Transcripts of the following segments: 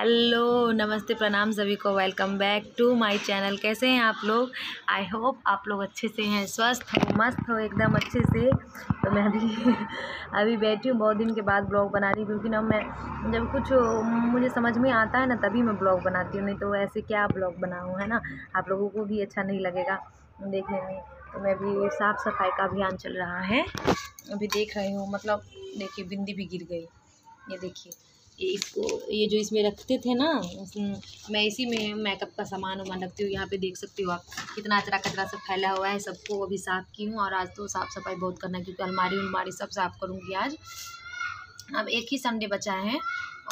Hello, नमस्ते प्रणाम सभी को। Welcome back to my channel कैसे हैं आप लोग? आई होप आप लोग अच्छे से हैं, स्वस्थ हो, मस्त हो, एकदम अच्छे से। तो मैं अभी अभी बैठी हूँ, बहुत दिन के बाद ब्लॉग बना रही हूँ, क्योंकि ना मैं जब कुछ, मुझे समझ में आता है ना, तभी मैं ब्लॉग बनाती हूँ, नहीं तो ऐसे क्या ब्लॉग बनाऊँ, है ना? आप लोगों को भी अच्छा नहीं लगेगा देखने में। तो मैं अभी साफ़ सफ़ाई का अभियान चल रहा है। अभी देख रही हूँ मतलब देखिए, बिंदी भी गिर गई। ये देखिए। इसको, ये जो इसमें रखते थे ना मैं इसी में मेकअप का सामान वामान रखती हूँ, यहाँ पे देख सकती हो आप। कितना अचरा कचरा सब फैला हुआ है, सबको अभी साफ़ की हूँ और आज तो साफ़ सफ़ाई बहुत करना है, क्योंकि अलमारी उलमारी सब साफ़ करूँगी आज। अब एक ही संडे बचा है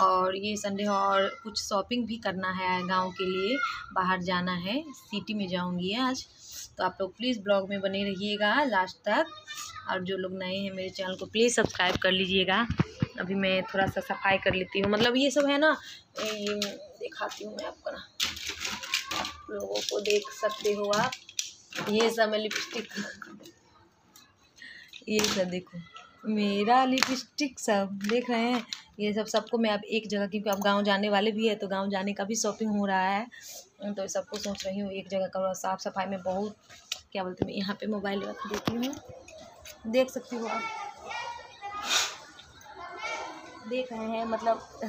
और ये संडे और कुछ शॉपिंग भी करना है गाँव के लिए, बाहर जाना है सिटी में जाऊँगी आज। तो आप लोग प्लीज़ ब्लॉग में बने रहिएगा लास्ट तक। और जो लोग नए हैं मेरे चैनल को प्लीज़ सब्सक्राइब कर लीजिएगा। अभी मैं थोड़ा सा सफ़ाई कर लेती हूँ। मतलब ये सब है ना, ये दिखाती हूँ मैं आपको ना। आप लोगों को देख सकते हो आप। ये सब मैं लिपस्टिक ये सब देखो। मेरा लिपस्टिक सब देख रहे हैं। ये सब सबको मैं अब एक जगह, क्योंकि अब गाँव जाने वाले भी है तो गाँव जाने का भी शॉपिंग हो रहा है। तो सबको सोच रही हूँ एक जगह का साफ़ सफ़ाई में बहुत, क्या बोलते हैं, यहाँ पे मोबाइल रख देती हूँ। देख सकती हो आप। देख रहे हैं मतलब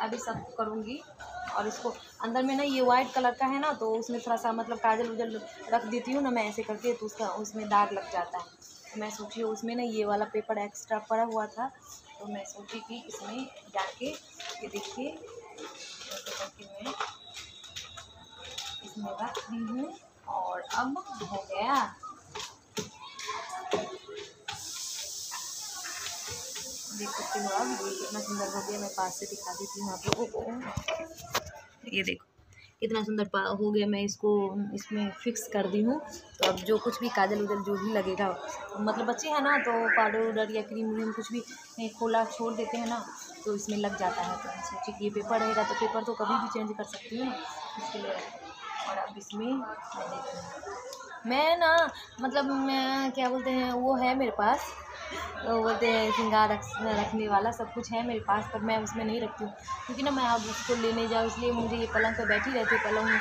अभी सब करूँगी। और इसको अंदर में ना ये वाइट कलर का है ना तो उसमें थोड़ा सा मतलब काजल उजल रख देती हूँ ना मैं ऐसे करके तो उसका, उसमें दाग लग जाता है। तो मैं सोची उसमें ना ये वाला पेपर एक्स्ट्रा पड़ा हुआ था तो मैं सोची कि इसमें जाके ये देखिए मैं इसमें रख दी हूँ। और अब हो गया। देख सकते हो आप। ये कितना सुंदर हो गया, मैं पास से दिखा देती हूँ आप लोगों को। ये देखो, कितना सुंदर हो गया मैं इसको, इसमें फिक्स कर दी हूँ। तो अब जो कुछ भी काजल उजल जो भी लगेगा मतलब बच्चे हैं ना तो पाउडर उडर या क्रीम व्रीम कुछ भी खोला छोड़ देते हैं ना तो इसमें लग जाता है। तो सोची कि ये पेपर रहेगा तो पेपर तो कभी भी चेंज कर सकती हूँ। इसके लिए, और अब इसमें मैं ना मतलब मैं, क्या बोलते हैं, वो है मेरे पास। तो बोलते हैं श्रृंगार रख, रखने वाला सब कुछ है मेरे पास, पर मैं उसमें नहीं रखती हूँ। क्योंकि ना मैं अब उसको लेने जाऊँ, इसलिए मुझे ये पलंग पर बैठी रहती हूँ, पलंग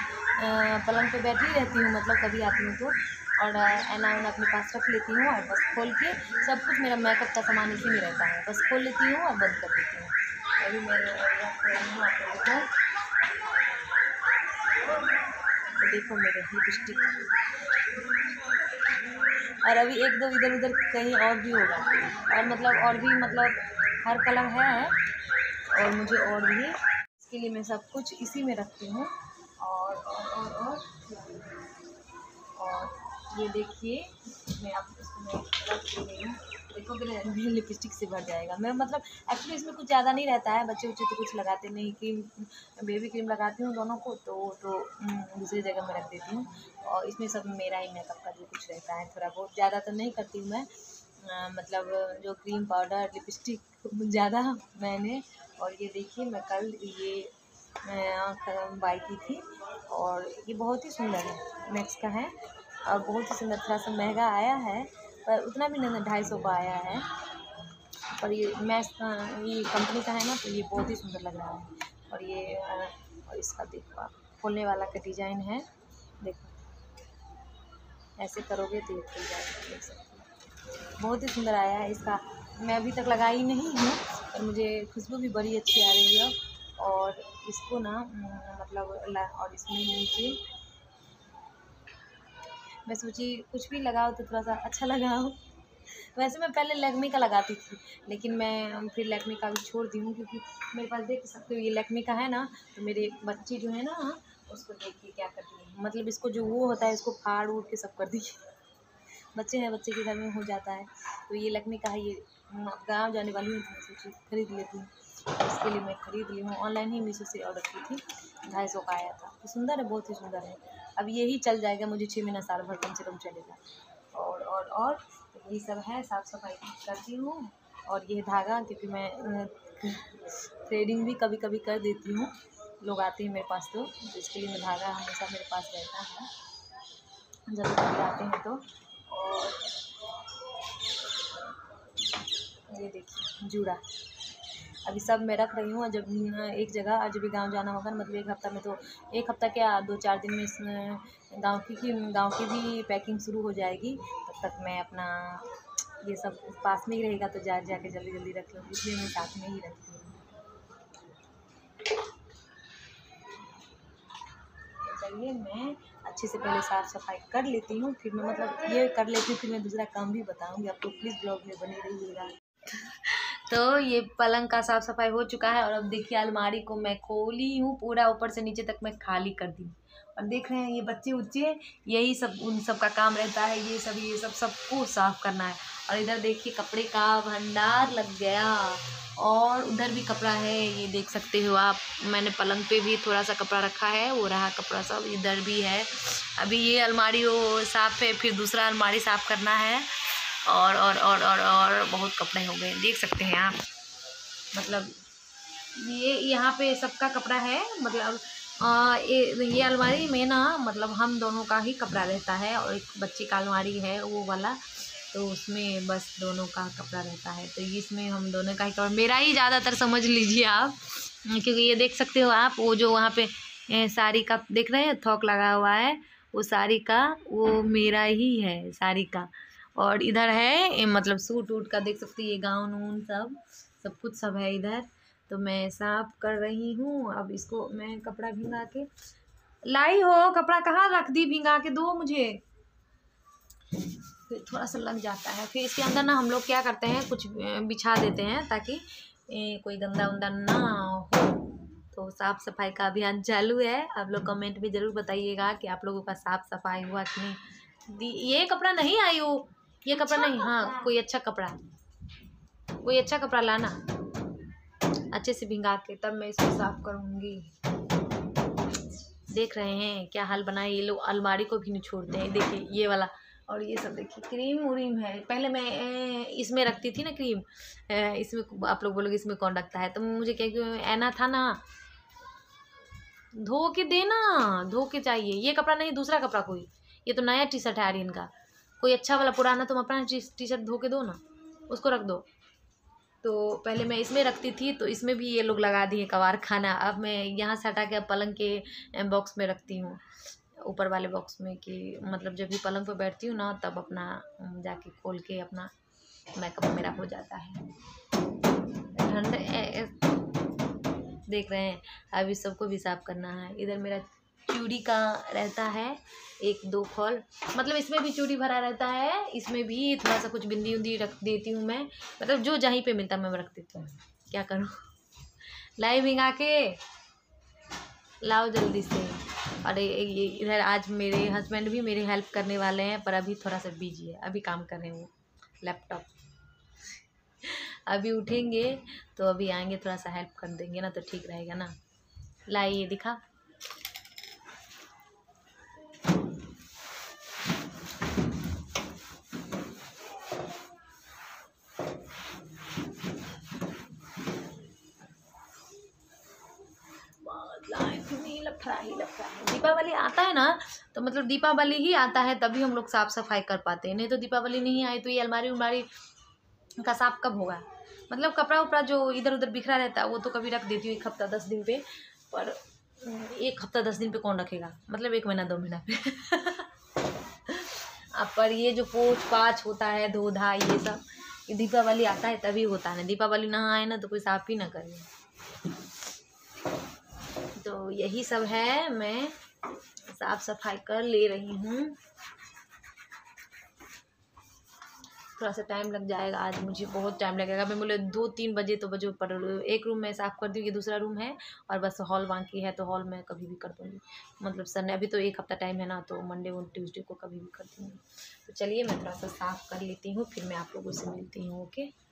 पलंग पर बैठी रहती हूँ मतलब कभी आती हूँ तो। और एना उना अपने पास रख लेती हूँ और बस खोल के सब कुछ मेरा मेकअप का सामान इसी में रहता है। बस खोल लेती हूँ और बंद कर देती हूँ। अभी मैं रख रही हूँ आप लोगों को तो देखो मेरे लिपस्टिक और अभी एक दो इधर उधर कहीं और भी होगा। और मतलब और भी मतलब हर कलर है और मुझे और भी। इसके लिए मैं सब कुछ इसी में रखती हूँ। और और और और। और ये देखिए, मैं आप इसको मैं रख रही हूँ। लिपस्टिक से भर जाएगा। मैं मतलब एक्चुअली इसमें कुछ ज़्यादा नहीं रहता है बच्चे उच्चे तो कुछ लगाते नहीं क्रीम बेबी क्रीम लगाती हूँ दोनों को तो तो दूसरी जगह में रख देती हूँ। और इसमें सब मेरा ही मेकअप का जो कुछ रहता है थोड़ा बहुत ज़्यादा तो नहीं करती हूँ मैं। आ, मतलब जो क्रीम पाउडर लिपस्टिक ज़्यादा मैंने और ये देखिए मैं कल ये बाई की थी और ये बहुत ही सुंदर है मैक्स का है। और बहुत ही सुंदर थोड़ा सा महँगा आया है पर उतना भी नहीं ढाई सौ का आया है। पर ये का ये कंपनी का है ना तो ये बहुत ही सुंदर लग रहा है। और ये, और इसका देखो आप, खोलने वाला का डिज़ाइन है। देखो। ऐसे करोगे तो ये खुल जाएगा, देख सकते बहुत ही सुंदर आया है इसका। मैं अभी तक लगाई नहीं हूँ, पर मुझे खुशबू भी बड़ी अच्छी आ रही है। और इसको ना मतलब और इसमें नीचे मैं सोची कुछ भी लगाओ तो थोड़ा सा अच्छा लगाओ। वैसे मैं पहले लेकमी का लगाती थी, लेकिन मैं फिर लेकमी का भी छोड़ दी हूँ, क्योंकि मेरे पास देख सकते हो ये लेकमी का है ना तो मेरे बच्चे जो है ना, उसको देखिए क्या करती है। मतलब इसको जो वो होता है, इसको फाड़ उड़ के सब कर दीजिए बच्चे हैं, बच्चे के घर में हो जाता है। तो ये लगने का है, ये गाँव जाने वाली हूँ तो सोची खरीद लेती हूँ। इसके लिए मैं खरीद ली हूँ। ऑनलाइन ही मीशो से ऑर्डर की थी। ढाई सौ का आया था। तो सुंदर है, बहुत ही सुंदर है। अब यही चल जाएगा मुझे छः महीना साल भर कम से कम चलेगा। और और और तो यही सब है, साफ़ सफ़ाई करती हूँ और ये धागा, क्योंकि मैं थ्रेडिंग भी कभी कभी कर देती हूँ। लोग आते हैं मेरे पास तो इसके लिए मैं धागा हमेशा मेरे पास रहता है। जब कभी आते हैं तो। और ये देखिए, जूड़ा। अभी सब मैं रख रही हूँ, जब एक जगह और जब भी गाँव जाना होगा मतलब एक हफ़्ता में तो एक हफ़्ता क्या, दो चार दिन में इसमें गाँव की गाँव की भी पैकिंग शुरू हो जाएगी। तब तक मैं अपना ये सब पास में ही रहेगा तो जा, जाके जल्दी जल्दी रख लूँ इसलिए मैं साथ में ही रखती हूँ। चलिए, मैं अच्छे से पहले साफ़ सफ़ाई कर लेती हूँ, फिर मैं मतलब ये कर लेती हूँ, फिर मैं दूसरा काम भी बताऊँगी आपको। प्लीज़ ब्लॉग में बने रहिएगा। तो ये पलंग का साफ़ सफ़ाई हो चुका है और अब देखिए अलमारी को मैं खोली हूँ, पूरा ऊपर से नीचे तक मैं खाली कर दी। और देख रहे हैं ये बच्चे उच्चे यही सब, उन सब का काम रहता है, ये सब ये सब सबको साफ़ करना है। और इधर देखिए कपड़े का भंडार लग गया और उधर भी कपड़ा है, ये देख सकते हो आप। मैंने पलंग पे भी थोड़ा सा कपड़ा रखा है, वो रहा कपड़ा सब, इधर भी है। अभी ये अलमारी वो साफ़ है, फिर दूसरा अलमारी साफ़ करना है। और और और और और बहुत कपड़े हो गए। देख सकते हैं आप। मतलब ये यहाँ पे सबका कपड़ा है। मतलब आ, ये ये अलमारी में ना मतलब हम दोनों का ही कपड़ा रहता है और एक बच्ची का अलमारी है वो वाला तो उसमें बस दोनों का कपड़ा रहता है। तो इसमें हम दोनों का ही कपड़ा मेरा ही ज़्यादातर समझ लीजिए आप क्योंकि ये देख सकते हो आप वो जो वहाँ पे साड़ी का देख रहे हैं थोक लगा हुआ है वो साड़ी का वो मेरा ही है साड़ी का। और इधर है मतलब सूट वूट का देख सकते ये गाउन ऊन सब सब कुछ सब है इधर। तो मैं साफ़ कर रही हूँ अब इसको मैं कपड़ा भिंगा के लाई हो कपड़ा कहाँ रख दी भिंगा के दो मुझे? फिर थोड़ा सा लग जाता है फिर इसके अंदर ना हम लोग क्या करते हैं कुछ बिछा देते हैं ताकि ए, कोई गंदा उंदा ना हो। तो साफ़ सफ़ाई का अभियान चालू है आप लोग कमेंट में ज़रूर बताइएगा कि आप लोगों का साफ़ सफ़ाई हुआ कि नहीं। ये कपड़ा नहीं आई हो ये कपड़ा नहीं हाँ कोई अच्छा कपड़ा। कोई अच्छा कपड़ा लाना। अच्छे से भिंगा के तब मैं इसको साफ़ करूँगी। देख रहे हैं क्या हाल बनाए ये लोग अलमारी को भी नहीं छोड़ते हैं। देखिए ये वाला और ये सब देखिए क्रीम व्रीम है। पहले मैं इसमें रखती थी ना क्रीम इसमें आप लोग बोलोगे इसमें कौन रखता है? तो मुझे क्या क्यों ऐना था ना। धो के देना धो के चाहिए। ये कपड़ा नहीं दूसरा कपड़ा कोई। ये तो नया टी शर्ट है आर्यन का। कोई अच्छा वाला पुराना तुम अपना टी शर्ट धो के दो ना, उसको रख दो। तो पहले मैं इसमें रखती थी तो इसमें भी ये लोग लगा दिए कवार खाना। अब मैं यहाँ से हटा के पलंग के बॉक्स में रखती हूँ। ऊपर वाले बॉक्स में कि मतलब जब भी पलंग पर बैठती हूँ ना, तब अपना जाके खोल के अपना मेकअप मेरा हो जाता है। ठंड देख रहे हैं, अभी सबको भी साफ़ करना है। इधर मेरा चूड़ी का रहता है, एक दो फॉल। मतलब इसमें भी चूड़ी भरा रहता है, इसमें भी थोड़ा सा कुछ बिंदी उंदी रख देती हूँ मैं। मतलब जो जहीं पे मिलता मैं रख देती हूँ। क्या करूँ? लाइव भिंगा के लाओ जल्दी से। और ये, इधर आज मेरे हस्बैंड भी मेरी हेल्प करने वाले हैं, पर अभी थोड़ा सा बिज़ी है, अभी काम कर रहे हैं वो, लैपटॉप। अभी उठेंगे तो अभी आएँगे, थोड़ा सा हेल्प कर देंगे, ना तो ठीक रहेगा ना। लाइए, दिखा लफड़ा ही लफड़ा है दीपावली आता है ना तो मतलब दीपावली ही आता है, तभी हम लोग साफ़ सफ़ाई कर पाते हैं। नहीं तो दीपावली नहीं आई तो ये अलमारी उलमारी का साफ़ कब होगा? मतलब कपड़ा उपड़ा जो इधर उधर बिखरा रहता है, वो तो कभी रख देती हूँ एक हफ़्ता, दस दिन पे। पर एक हफ़्ता, दस दिन पे कौन रखेगा? मतलब एक महीना, दो महीना पे। अब पर ये जो पोछ पाछ होता है धो धा ये सब दीपावली आता है, तभी होता है। दीपावली ना आए ना तो कोई साफ़ ही ना करे। तो यही सब है, मैं साफ़ सफ़ाई कर ले रही हूँ। थोड़ा सा टाइम लग जाएगा, आज मुझे बहुत टाइम लगेगा। मैं बोले दो तीन बजे तो बजे पर एक रूम मैं साफ़ कर दूँ ये दूसरा रूम है और बस हॉल बाकी है तो हॉल मैं कभी भी कर दूँगी। मतलब संडे अभी तो एक हफ़्ता टाइम है ना तो मंडे और ट्यूसडे को कभी भी कर दूँगी। तो चलिए मैं थोड़ा सा साफ़ कर लेती हूँ, फिर मैं आप लोगों से मिलती हूँ ओके